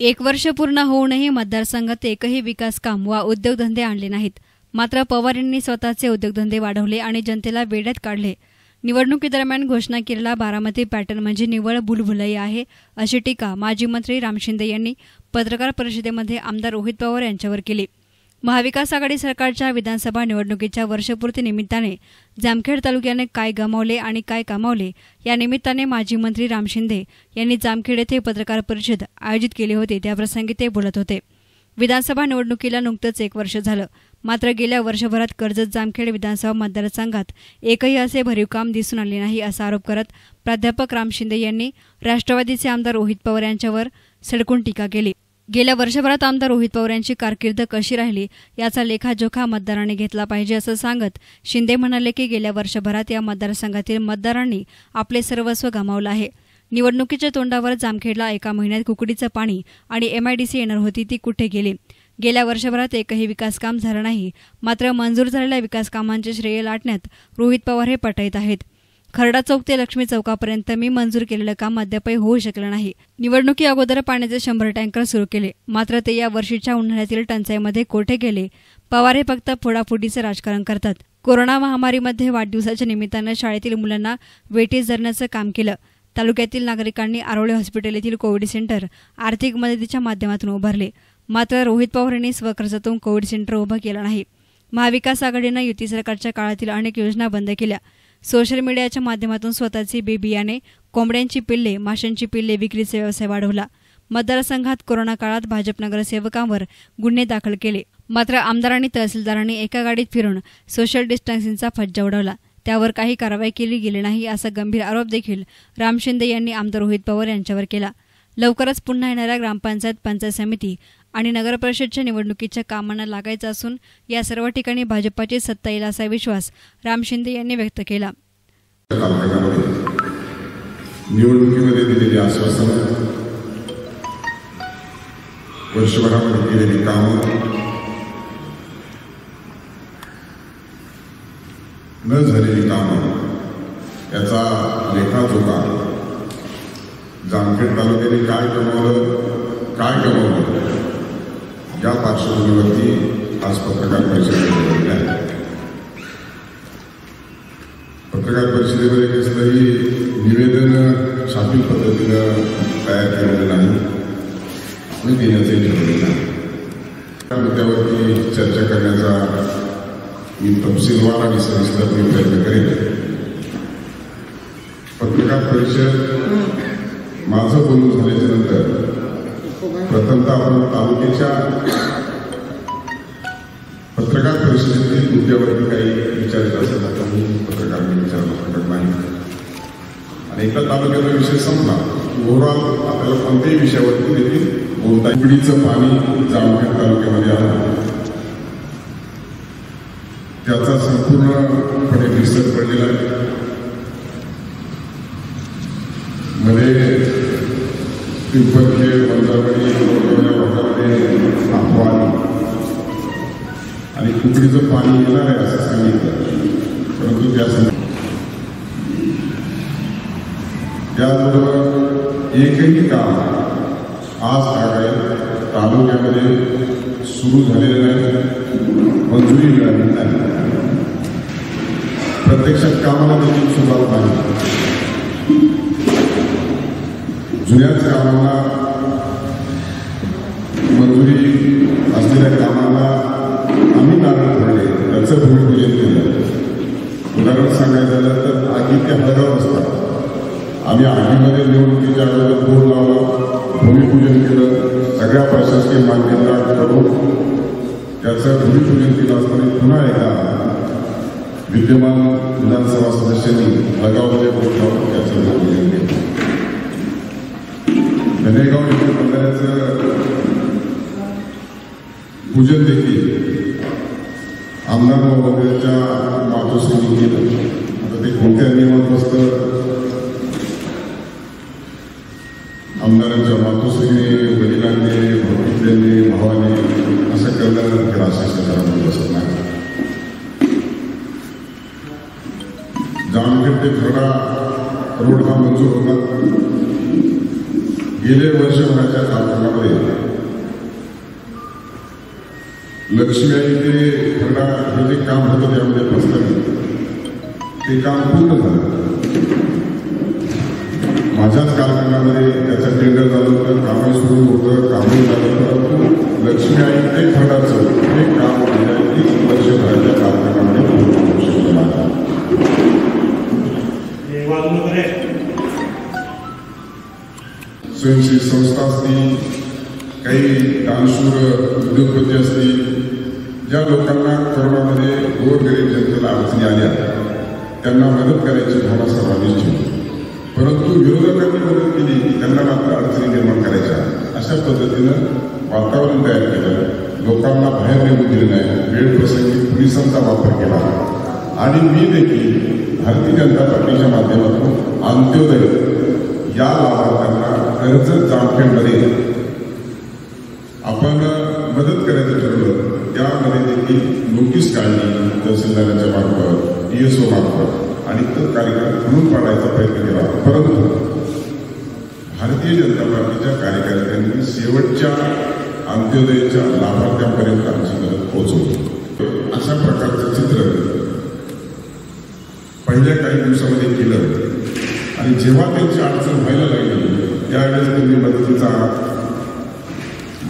एक वर्ष पूर्ण होऊनही मतदारसंघात एकही विकास काम वा उद्योगधंदे आणले नाहीत. मात्र पवार यांनी स्वतःचे उद्योगधंदे वाढवले आणि जनतेला वेड्यात काढले. निवडणुकीदरम्यान घोषणा केलेला बारामती पॅटर्न म्हणजे निव्वळ बुलबुलई आहे अशी टीका माजी मंत्री राम शिंदे यांनी पत्रकार परिषदेमध्ये आमदार रोहित पवार यांच्यावर केली. महाविकास आघाडी सरकारच्या विधानसभा निवडणुकीच्या वर्षपूर्ती निमित्ताने जामखेड तालुक्याने काय गमावले आणि काय कमावले या निमित्ताने माजी मंत्री राम शिंदे यांनी जामखेड येथे पत्रकार परिषद आयोजित केली होती. त्याप्रसंगी ते बोलत होते. विधानसभा निवडणुकीला नुकतंच एक वर्ष झालं. मात्र गेल्या वर्षभरात कर्जत जामखेड विधानसभा मतदारसंघात एकही असे भरीव काम दिसून आले नाही असा आरोप करत प्राध्यापक राम शिंदे यांनी राष्ट्रवादीचे आमदार रोहित पवार यांच्यावर सडकून टीका केली. गेल्या वर्षभरात आमदार रोहित पवार यांची कारकीर्द कशी राहिली याचा लेखाजोखा मतदारांनी घेतला पाहिजे असं सांगत शिंदे म्हणाले की गेल्या वर्षभरात या मतदारसंघातील मतदारांनी आपले सर्वस्व गमावलं आहे. निवडणुकीच्या तोंडावर जामखेडला एका महिन्यात कुकडीचं पाणी आणि एमआयडीसी येणार होती ती कुठे गेली? गेल्या वर्षभरात एकही विकासकाम झालं नाही. मात्र मंजूर झालेल्या विकासकामांचे श्रेय लाटण्यात रोहित पवार हे पटयत आहेत. खरडा चौक ते लक्ष्मी चौकापर्यंत मी मंजूर केलेलं काम अद्यापही होऊ शकलं नाही. निवडणुकी अगोदर पाण्याचे शंभर टँकर सुरू केले. मात्र ते या वर्षीच्या उन्हाळ्यातील टंचाईमध्ये कोठे गेले? पवार हे फक्त फोडाफोडीचं राजकारण करतात. कोरोना महामारीमध्ये वाढदिवसाच्या निमित्तानं शाळेतील मुलांना वेटीस धरण्याचं काम केलं. तालुक्यातील नागरिकांनी आरोळे हॉस्पिटल येथील कोविड सेंटर आर्थिक मदतीच्या माध्यमातून उभारले. मात्र रोहित पवार यांनी स्वखर्चातून कोविड सेंटर उभं केलं नाही. महाविकास आघाडीनं युती सरकारच्या काळातील अनेक योजना बंद केल्या. सोशल मीडियाच्या माध्यमातून स्वतःची बेबियाने कोंबड्यांची पिल्ले माशांची पिल्ले विक्रीचा व्यवसाय वाढवला. मतदारसंघात कोरोना काळात भाजप नगरसेवकांवर गुन्हे दाखल केले. मात्र आमदारांनी तहसीलदारांनी एका गाडीत फिरून सोशल डिस्टन्सिंगचा फज्जा उडवला. त्यावर काही कारवाई केली गेली नाही असा गंभीर आरोप देखील राम शिंदे यांनी आमदार रोहित पवार यांच्यावर केला. लवकरच पुन्हा येणाऱ्या ग्रामपंचायत पंचायत समिती आणि नगरपरिषदच्या निवडणुकीच्या कामांना लागायचं असून या सर्व ठिकाणी भाजपाची सत्ता येईल असा विश्वास राम शिंदे यांनी व्यक्त केला. निवडणुकीमध्ये दिलेली आश्वासन वर्षभरामध्ये केलेली कामं न झालेली कामं याचा लेखाजोखा जामखेड तालुक्याने काय कमावलं काय कमावलं? या पार्श्वभूमीवरती आज पत्रकार परिषद आहे. पत्रकार परिषदेमध्ये कसलंही निवेदन छापील पद्धतीनं तयार केलेलं नाही आणि देण्याचंही ठरवलेलं नाही. त्या मुद्द्यावरती चर्चा करण्याचा मी तपशीलवार आणि सविस्तर मी प्रयत्न करेन. पत्रकार परिषद माझं बोलून झाल्याच्यानंतर प्रथमतः आपण तालुक्याच्या पत्रकार परिषदेतील मुद्द्यावरती काही विचार असेल आता मी पत्रकारांनी विचारलं शकत नाही आणि एका तालुक्याचा विषय संपला ओव्हरऑल आपल्याला कोणत्याही विषयावरती देखील बोलता पिढीचं पाणी जामखेड तालुक्यामध्ये आलं. त्याचा संपूर्णपणे विसर पडलेला आहे. पिंपरखेड वंजावडी भागामध्ये अफवा आणि कुकडीचं पाणी येणार आहे असं सांगितलं परंतु त्या त्याचबरोबर एकही काम आज आगाय तालुक्यामध्ये सुरू झालेलं नाही मंजुरी मिळाली नाही प्रत्यक्षात कामाला देखील सुरुवात नाही जुन्याच कामांना मंजुरी असलेल्या कामांना आम्ही कारण ठरले त्याचं भूमिपूजन केलं. उदाहरण सांगायचं झालं तर आगीच्या हदगाव असतात. आम्ही आगीमध्ये निवडणुकीच्या अगोदर बोर लावला भूमिपूजन केलं. सगळ्या प्रशासकीय मान्यता करून त्याचं भूमिपूजन केलं असताना पुन्हा एकदा विद्यमान विधानसभा सदस्यांनी लगावले बोर्ड त्याचं भूमिपूजन केलं. धनेगाव येथील बंधाऱ्याचं पूजन देखील आमदार महोदयाच्या मातोश्रीनी केलं आता ते कोणत्या नियमात बसतं आमदारांच्या मातोश्रीने वडिलांनी भौतिकतेने भावाने असं करण्यानंतर आशिष घरामध्ये बसत नाही जामखेड ते थोडा रोड हा मंजूर होता गेले वर्षभर वर्षभराच्या कालखंडामध्ये लक्ष्मी आणि ते खंडा हे जे काम होतं त्यामध्ये प्रस्तावित ते काम पूर्ण झालं. माझ्याच कालखंडामध्ये त्याचं टेंडर झालं होतं कामही सुरू होतं कामही झालं परंतु लक्ष्मी आणि ते खंडाचं हे काम गेल्या तीस वर्षभराच्या कालखंडामध्ये पूर्ण होऊ शकलं नाही. स्वयंसेवी संस्था असतील काही दानशूर उद्योगपती असतील ज्या लोकांना कोरोनामध्ये गोरगरीब जनतेला अडचणी आल्या त्यांना मदत करायची भावना सर्वांनीच ठेवली. परंतु विरोधकांनी मदत केली की त्यांना मात्र अडचणी निर्माण करायच्या. अशा पद्धतीनं वातावरण तयार केलं लोकांना बाहेर निघू दिलं नाही वेळ प्रसंगी पोलिसांचा वापर केला. आणि मी देखील भारतीय जनता पार्टीच्या माध्यमातून अंत्योदय या लाभार्थ्यांना कर्जत जामखेडमध्ये आपण मदत करायचं ठरवलं. त्यामध्ये देखील नोटीस काढली तहसीलदाराच्या मार्फत डी एस ओ मार्फत. आणि तो कार्यक्रम म्हणून पाडायचा प्रयत्न केला. परंतु भारतीय जनता पार्टीच्या कार्यकर्त्यांनी शेवटच्या अंत्योदयाच्या लाभार्थ्यांपर्यंत आमची मदत पोहोचवली. अशा प्रकारचं चित्र पहिल्या काही दिवसामध्ये केलं. आणि जेव्हा त्यांची अडचण व्हायला लागली त्यावेळेस त्यांनी मदतीचा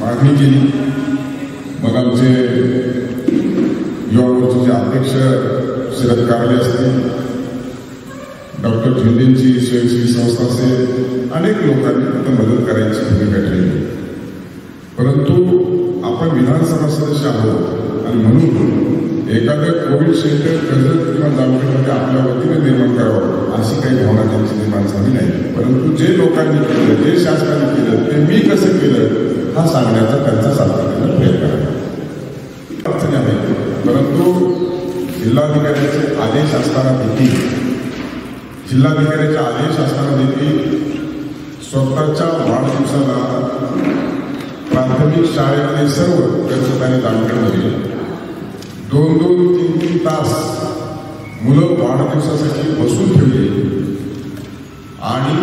मागणी केली मग आमचे युवा मोर्चाचे अध्यक्ष शरद कावले असतील डॉक्टर झेंडेंची स्वयंसेवी संस्था असेल अनेक लोकांनी तिथं मदत करायची भूमिका ठेवली परंतु आपण विधानसभा सदस्य आहोत आणि म्हणून एखादं कोविड सेंटर कर्जत किंवा जामखेडमध्ये आपल्या वतीने निर्माण करावं अशी काही भावना त्यांची निर्माण झाली नाही. परंतु जे लोकांनी केलं जे शासनाने केलं ते मी कसं केलं हा सांगण्याचा त्यांचा सातत्यानं प्रयत्न आहे. अडचणी आहेत परंतु जिल्हाधिकाऱ्याचे आदेश असताना देखील जिल्हाधिकाऱ्याचे आदेश असताना देखील स्वतःच्या वाढदिवसाला प्राथमिक शाळेमध्ये सर्व कर्जत आणि जामखेडमध्ये दोन दोन तीन तीन तास मुलं वाढदिवसासाठी बसून ठेवली. आणि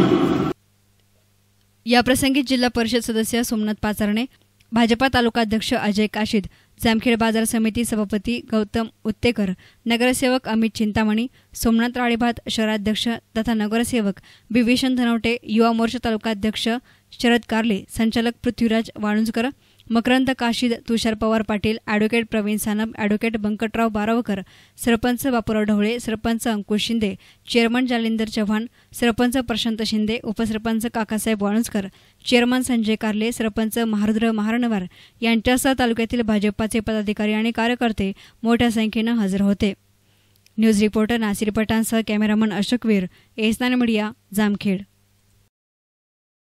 याप्रसंगी जिल्हा परिषद सदस्य सोमनाथ पाचारणे भाजपा तालुकाध्यक्ष अजय काशीद जामखेड बाजार समिती सभापती गौतम उत्तेकर नगरसेवक अमित चिंतामणी सोमनाथ राळेभात शहराध्यक्ष तथा नगरसेवक बिभीषण धनवटे युवा मोर्चा तालुकाध्यक्ष शरद कारले संचालक Prithviraj Walunjkar Makarand Kashid Tushar Pawar Patil advocate Pravin Sanap advocate Bankatrao Baravkar sarpanch Bapurao Dhawale sarpanch Ankush Shinde chairman Jalindar Chavan sarpanch Prashant Shinde उपसरपंच काकासाहेब वाळुंजकर चेअरमन संजय कारले सरपंच महारुद्र महारणवार यांच्यासह तालुक्यातील भाजपाचे पदाधिकारी आणि कार्यकर्ते मोठ्या संख्येनं हजर होते. न्यूज रिपोर्टर नासिर पठाणसह कॅमेरामन अशोक वीर एसनान मीडिया जामखेड.